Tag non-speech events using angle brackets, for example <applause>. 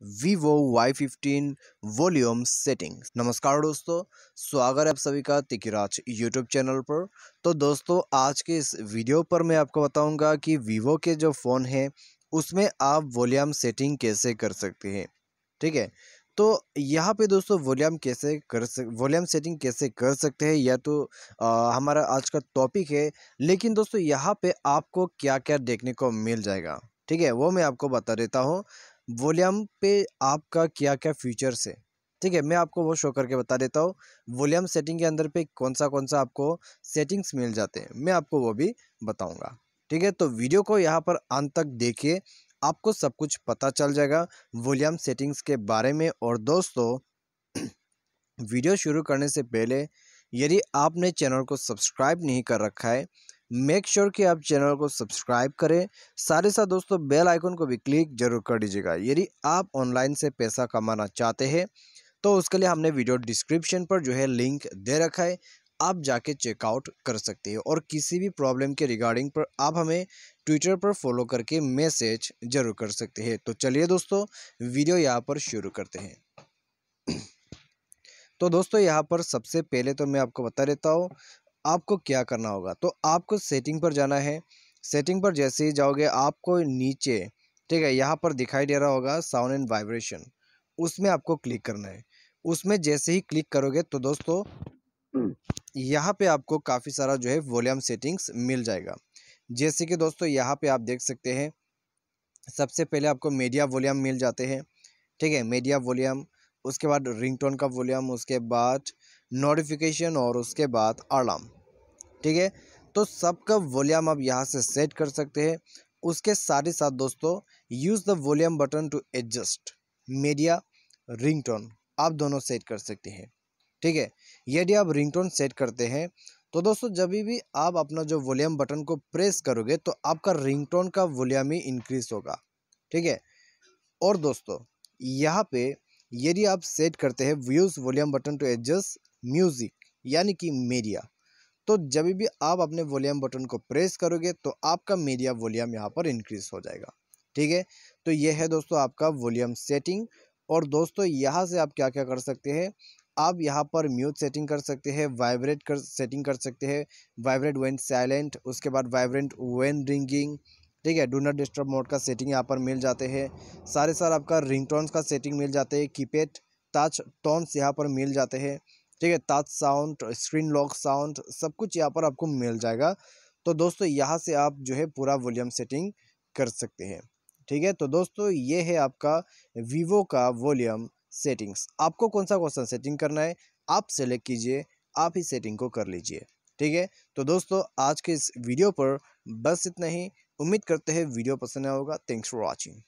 Y fifteen volume settings नमस्कार दोस्तों स्वागत है आप सभी का तिकिराज यूट्यूब चैनल पर। तो दोस्तों आज के इस वीडियो पर मैं आपको बताऊँगा कि वीवो के जो फ़ोन हैं उसमें आप वॉल्यूम सेटिंग कैसे कर सकते हैं ठीक है? तो यहाँ पे दोस्तों वॉल्यूम कैसे कर सक वॉल्यूम सेटिंग कैसे कर सकते हैं या तो आ, हमारा आज का टॉपिक है। लेकिन दोस्तों यहाँ पे आपको क्या क्या देखने को मिल जाएगा ठीक है? वो मैं आपको बता देता हूँ। वॉल्यूम पे आपका क्या क्या फीचर्स है? ठीक है, मैं आपको वो शो करके बता देता हूँ। वॉल्यूम सेटिंग के अंदर पे कौन सा कौन सा आपको सेटिंग्स मिल जाते हैं, मैं आपको वो भी बताऊँगा। ठीक है तो वीडियो को यहाँ पर अंत तक देखिए, आपको सब कुछ पता चल जाएगा वॉल्यूम सेटिंग्स के बारे में। और दोस्तों, <clears throat> वीडियो शुरू करने से पहले, यदि आपने चैनल को सब्सक्राइब नहीं कर रखा है मेक श्योर sure कि आप चैनल को सब्सक्राइब करें। सारे साथ दोस्तों, बेल आइकन को भी क्लिक ज़रूर कर दीजिएगा। यदि आप ऑनलाइन से पैसा कमाना चाहते हैं तो उसके लिए हमने वीडियो डिस्क्रिप्शन पर जो है लिंक दे रखा है, आप जाके चेकआउट कर सकते हैं। और किसी भी प्रॉब्लम के रिगार्डिंग पर आप हमें ट्विटर पर फॉलो करके मैसेज ज़रूर कर सकते हैं। तो चलिए दोस्तों, वीडियो यहाँ पर शुरू करते हैं। <clears throat> तो दोस्तों, यहाँ पर सबसे पहले तो मैं आपको बता देता हूँ आपको क्या करना होगा? तो आपको सेटिंग पर जाना है। सेटिंग पर जैसे ही जाओगे आपको नीचे ठीक है यहाँ पर दिखाई दे रहा होगा साउंड एंड वाइब्रेशन। उसमें आपको क्लिक करना है। उसमें जैसे ही क्लिक करोगे तो दोस्तों यहाँ पे आपको काफ़ी सारा जो है वॉल्यूम सेटिंग्स मिल जाएगा। जैसे कि दोस्तों यहाँ पे आप देख सकते हैं सबसे पहले आपको मीडिया वॉल्यूम मिल जाते हैं ठीक है मीडिया वॉल्यूम उसके बाद रिंगटोन का वॉल्यूम उसके बाद नोटिफिकेशन और उसके बाद अलार्म ठीक है? तो सबका वॉल्यूम आप यहाँ से सेट कर सकते हैं। उसके साथ ही साथ दोस्तों use the volume button to adjust media ringtone आप दोनों सेट कर सकते हैं, ठीक है? यदि आप रिंगटोन सेट करते हैं तो दोस्तों जब भी आप अपना जो वॉल्यूम बटन को प्रेस करोगे तो आपका रिंगटोन का वॉल्यूम ही इंक्रीज होगा, ठीक है? और दोस्तों, यहाँ पे यदि आप सेट करते हैं use volume button to adjust music, यानी कि मीडिया। तो जब भी आप अपने वॉल्यूम बटन को प्रेस करोगे तो आपका मीडिया वॉल्यूम यहाँ पर इंक्रीज हो जाएगा। ठीक है? तो ये है दोस्तों आपका वॉल्यूम सेटिंग। और दोस्तों यहाँ से आप क्या क्या कर सकते हैं? आप यहाँ पर म्यूट सेटिंग कर सकते हैं, वाइब्रेट कर, सेटिंग कर सकते हैं। वाइब्रेट वेन साइलेंट, उसके बाद वाइब्रेंट वेन रिंगिंग। ठीक है? डू नॉट डिस्टर्ब मोड का सेटिंग यहाँ पर मिल जाते हैं। सारे सार आपका रिंगटोन्स का सेटिंग मिल जाते हैं। कीपैड, टच टोन्स यहाँ पर मिल जाते हैं। ठीक है touch sound screen lock sound, सब कुछ यहाँ पर आपको मिल जाएगा। तो दोस्तों, यहाँ से आप जो है पूरा वॉल्यूम सेटिंग कर सकते हैं, ठीक है? तो दोस्तों, ये है आपका वीवो का वॉल्यूम सेटिंग्स। आपको कौन सा सा सेटिंग करना है, आप सेलेक्ट कीजिए, आप ही सेटिंग को कर लीजिए, ठीक है? तो दोस्तों, आज के इस वीडियो पर बस इतना ही। उम्मीद करते हैं वीडियो पसंद आया होगा। Thanks for watching